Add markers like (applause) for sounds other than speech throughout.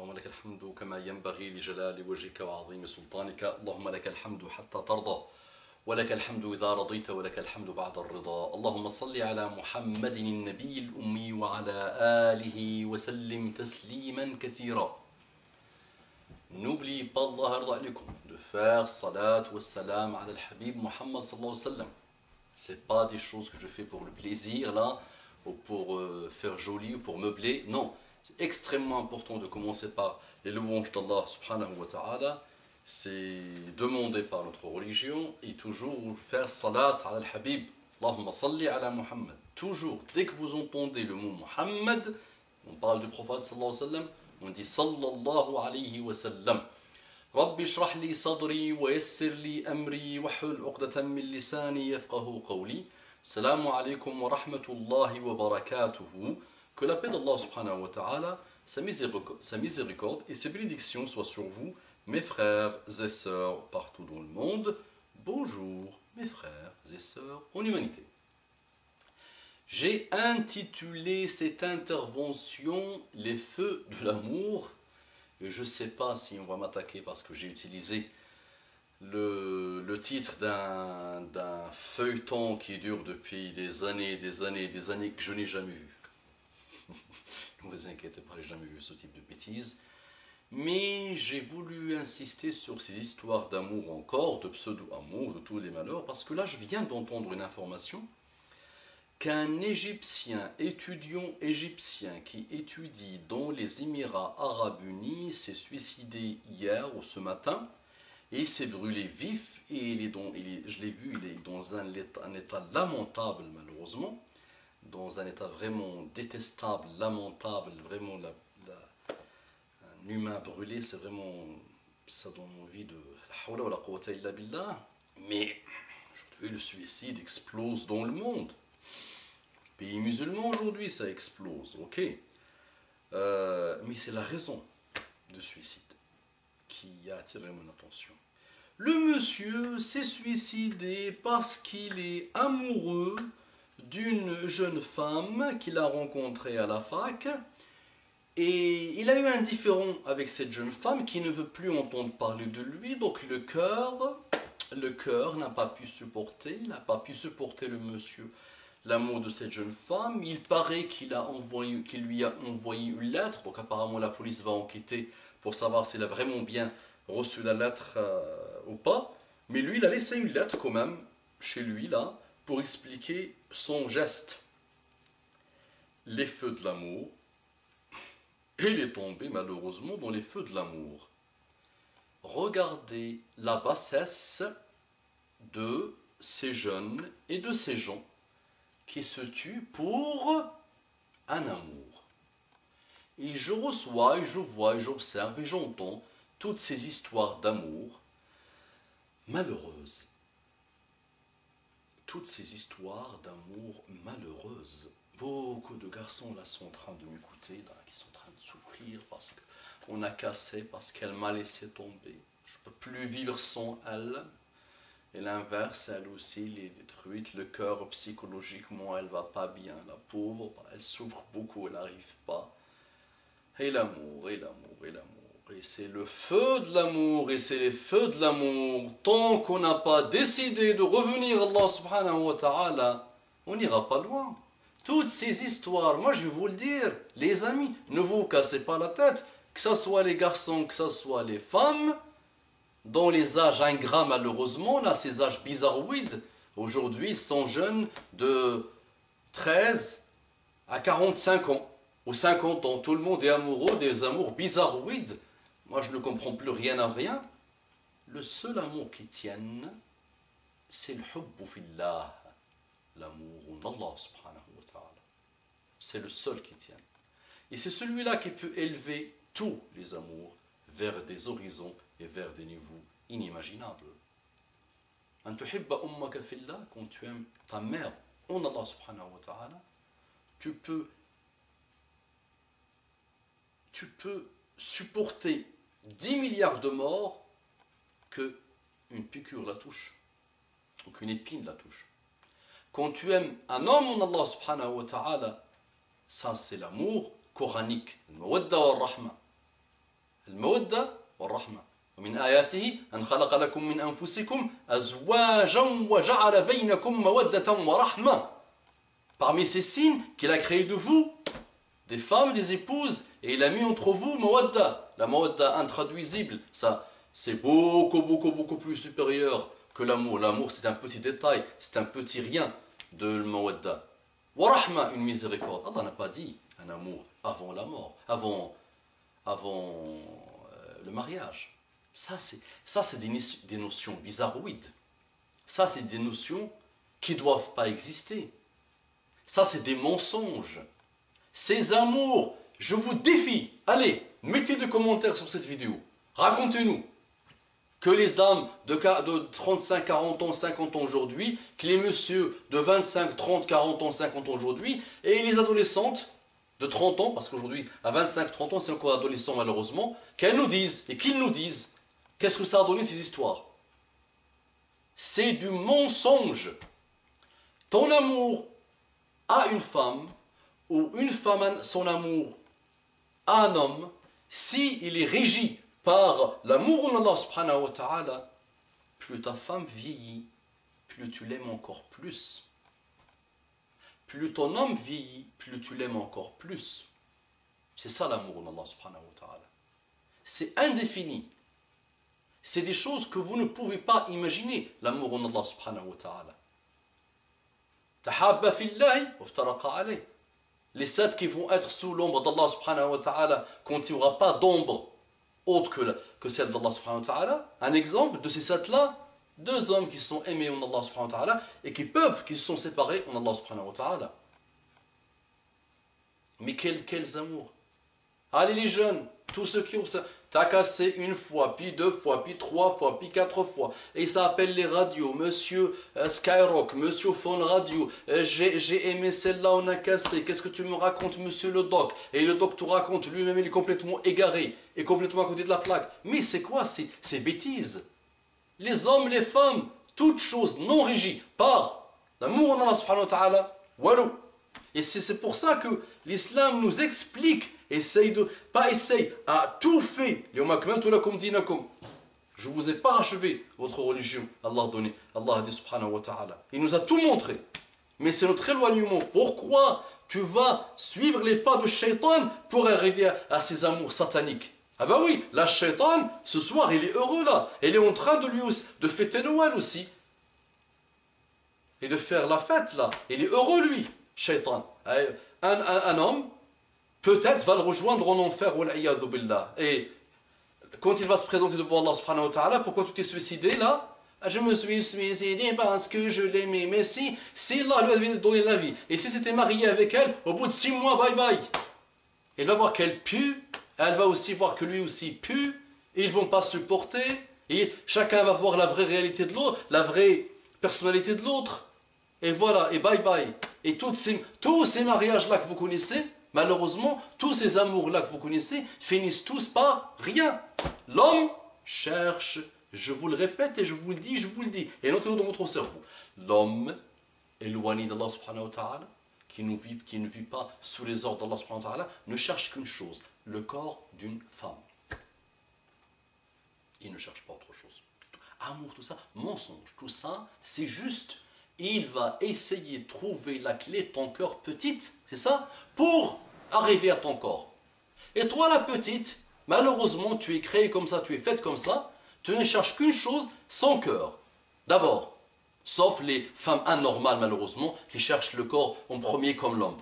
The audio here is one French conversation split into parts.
اللهم لك الحمد كما ينبغي لجلال وجهك وعظيم سلطانك. اللهم لك الحمد حتى ترضى ولك الحمد إذا رضيت ولك الحمد بعد الرضا. اللهم صل على محمد النبي الأمي وعلى آله وسلم تسليما كثيرا. نبلي بالله رضا عليكم دفاق الصلاة والسلام على الحبيب محمد صلى الله عليه وسلم C'est pas des choses que je fais pour le plaisir là, ou pour euh, faire joli ou pour meubler. Non, c'est extrêmement important de commencer par les louanges d'Allah subhanahu wa ta'ala. C'est demandé par notre religion et toujours faire salat ala al-habib. Allahumma salli ala Muhammad. Toujours, dès que vous entendez le mot Muhammad, on parle du prophète sallallahu alayhi wa sallam, on dit sallallahu alayhi wa sallam. رب اشرح لي صدري ويسر لي أمري واحلل عقدة من لساني يفقه قولي السلام عليكم ورحمة الله وبركاته que la paix d'Allah subhanahu wa ta'ala, sa miséricorde et ses bénédictions soient sur vous, mes frères et sœurs partout dans le monde. Bonjour mes frères et sœurs en humanité. J'ai intitulé cette intervention Les feux de l'amour. Et je ne sais pas si on va m'attaquer parce que j'ai utilisé le, le titre d'un feuilleton qui dure depuis des années, des années, des années que je n'ai jamais vu. Ne vous inquiétez pas, je n'ai jamais vu ce type de bêtises. Mais j'ai voulu insister sur ces histoires d'amour encore, de pseudo-amour, de tous les malheurs, parce que là, je viens d'entendre une information qu'un Égyptien, étudiant égyptien qui étudie dans les Émirats arabes unis s'est suicidé hier ou ce matin et s'est brûlé vif et il je l'ai vu, il est dans un état lamentable malheureusement, dans un état vraiment détestable, lamentable, vraiment la, un humain brûlé, c'est vraiment, ça donne envie de mais aujourd'hui le suicide explose dans le monde pays musulmans aujourd'hui, ça explose, ok. Euh, mais c'est la raison de suicide qui a attiré mon attention. Le monsieur s'est suicidé parce qu'il est amoureux d'une jeune femme qu'il a rencontrée à la fac. Et il a eu un différend avec cette jeune femme qui ne veut plus entendre parler de lui. Donc le cœur, le cœur n'a pas pu supporter, il n'a pas pu supporter le monsieur l'amour de cette jeune femme. Il paraît qu'il lui a envoyé une lettre. Donc apparemment la police va enquêter pour savoir s'il a vraiment bien reçu la lettre euh, ou pas. Mais lui, il a laissé une lettre quand même chez lui là pour expliquer son geste. Les feux de l'amour. Et (laughs) il est tombé malheureusement dans les feux de l'amour. Regardez la bassesse de ces jeunes et de ces gens qui se tue pour un amour. Et je reçois, et je vois, et j'observe, et j'entends toutes ces histoires d'amour malheureuses. Toutes ces histoires d'amour malheureuses. Beaucoup de garçons là sont en train de m'écouter, qui sont en train de souffrir parce qu'on a cassé, parce qu'elle m'a laissé tomber. Je ne peux plus vivre sans elle. Et l'inverse, elle aussi, elle est détruite. Le cœur, psychologiquement, elle va pas bien. La pauvre, elle souffre beaucoup, elle n'arrive pas. Et l'amour, et l'amour, et l'amour. Et c'est le feu de l'amour, et c'est les feux de l'amour. Tant qu'on n'a pas décidé de revenir à Allah subhanahu on n'ira pas loin. Toutes ces histoires, moi je vais vous le dire, les amis, ne vous cassez pas la tête, que ce soit les garçons, que ce soit les femmes, dans les âges ingrats malheureusement, là, ces âges bizarroïdes, aujourd'hui, sont jeunes de 13 à 45 ans, ou 50 ans. Tout le monde est amoureux des amours bizarroïdes. Moi, je ne comprends plus rien à rien. Le seul amour qui tienne, c'est le hubbu fillah, l'amour en Allah subhanahu wa ta'ala. C'est le seul qui tienne. Et c'est celui-là qui peut élever tous les amours vers des horizons et vers des niveaux inimaginables. Quand tu aimes ta mère en Allah subhanahu wa ta'ala, tu peux, tu peux supporter 10 milliards de morts que une piqûre la touche ou qu'une épine la touche. Quand tu aimes un homme en Allah subhanahu wa ta'ala, ça c'est l'amour coranique, le wa rahma المودة والرحمة ومن آياته أن خلق لكم من أنفسكم أزواجا وجعل بينكم مودة ورحمة Parmi ces signes qu'il a créé de vous, des femmes, des épouses, et il a mis entre vous mawadda. La mawadda intraduisible, ça, c'est beaucoup, beaucoup, beaucoup plus supérieur que l'amour. L'amour, c'est un petit détail, c'est un petit rien de mawadda. Warahma, une miséricorde. Allah n'a pas dit un amour avant la mort, avant, avant euh, le mariage. Ça, c'est, ça, c'est des, des notions bizarroïdes. Ça, c'est des notions qui ne doivent pas exister. Ça, c'est des mensonges. Ces amours, je vous défie. Allez, mettez des commentaires sur cette vidéo. Racontez-nous que les dames de, de 35, 40 ans, 50 ans aujourd'hui, que les messieurs de 25, 30, 40 ans, 50 ans aujourd'hui, et les adolescentes de 30 ans, parce qu'aujourd'hui, à 25, 30 ans, c'est encore adolescent malheureusement, qu'elles nous disent, et qu'ils nous disent, qu'est-ce que ça a donné ces histoires? C'est du mensonge. Ton amour à une femme, ou une femme son amour à un homme, si il est régi par l'amour d'Allah subhanahu wa ta'ala, plus ta femme vieillit, plus tu l'aimes encore plus. Plus ton homme vieillit, plus tu l'aimes encore plus. C'est ça l'amour d'Allah subhanahu wa ta'ala. C'est indéfini. C'est des choses que vous ne pouvez pas imaginer, l'amour d'Allah subhanahu wa ta'ala. Les sept qui vont être sous l'ombre d'Allah subhanahu wa ta'ala quand il n'y aura pas d'ombre autre que, que celle d'Allah subhanahu wa ta'ala. Un exemple de ces sept-là, deux hommes qui sont aimés en Allah subhanahu wa ta'ala et qui peuvent, qui se sont séparés en Allah subhanahu wa ta'ala. Mais quels, quels amours Allez les jeunes, tous ceux qui ont t'as cassé une fois, puis deux fois, puis trois fois, puis quatre fois. Et ça appelle les radios, monsieur euh, Skyrock, monsieur Phone Radio, euh, j'ai aimé celle-là, on a cassé. Qu'est-ce que tu me racontes, monsieur le doc? Et le doc te raconte, lui-même il est complètement égaré, et complètement à côté de la plaque. Mais c'est quoi? Ces bêtises Les hommes, les femmes, toutes choses non régies par l'amour d'Allah subhanahu wa ta'ala. Et c'est pour ça que l'islam nous explique essaye de, pas essaye, a tout fait. Je vous ai parachevé votre religion. Allah a donné, Allah a dit subhanahu wa ta'ala. Il nous a tout montré. Mais c'est notre éloignement. Pourquoi tu vas suivre les pas de shaitan pour arriver à, ses amours sataniques? Ah ben oui, la shaitan, ce soir, il est heureux là. Il est en train de lui de fêter Noël aussi. Et de faire la fête là. Il est heureux lui, shaitan. un homme peut-être va le rejoindre en enfer. Et quand il va se présenter devant Allah subhanahu wa ta'ala, pourquoi tu t'es suicidé là? Ah, je me suis suicidé parce que je l'aimais. Mais si, si Allah lui avait donné la vie, et si c'était marié avec elle, au bout de six mois, bye bye. Il va voir qu'elle pue, elle va aussi voir que lui aussi pue, et ils vont pas supporter, et chacun va voir la vraie réalité de l'autre, la vraie personnalité de l'autre. Et voilà, et bye bye. Et ces, tous ces mariages-là que vous connaissez, Malheureusement, tous ces amours-là que vous connaissez finissent tous par rien. L'homme cherche, je vous le répète et je vous le dis, je vous le dis, et notez-le dans votre cerveau. L'homme éloigné d'Allah subhanahu qui, qui ne vit pas sous les ordres d'Allah subhanahu ne cherche qu'une chose, le corps d'une femme. Il ne cherche pas autre chose. Amour, tout ça, mensonge, tout ça, c'est juste il va essayer de trouver la clé de ton cœur petite, c'est ça Pour arriver à ton corps. Et toi, la petite, malheureusement, tu es créée comme ça, tu es faite comme ça, tu ne cherches qu'une chose, son cœur. D'abord, sauf les femmes anormales, malheureusement, qui cherchent le corps en premier comme l'homme.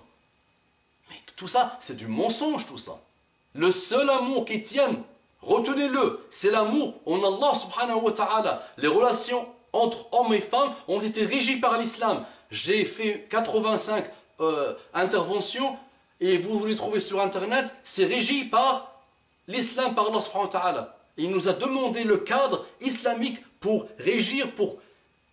Mais tout ça, c'est du mensonge, tout ça. Le seul amour qui tienne, retenez-le, c'est l'amour en Allah subhanahu wa ta'ala. Les relations entre hommes et femmes ont été régis par l'islam. J'ai fait 85 euh, interventions et vous, les trouvez sur internet, c'est régi par l'islam, par Allah subhanahu wa ta'ala. Il nous a demandé le cadre islamique pour régir, pour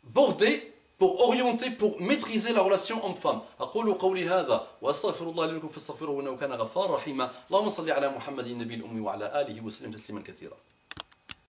border, pour orienter, pour maîtriser la relation homme-femme. أقول قولي هذا وأستغفر الله لكم فاستغفروه إنه كان غفارا رحيما اللهم صل على محمد النبي الأمي وعلى آله وسلم تسليما كثيرا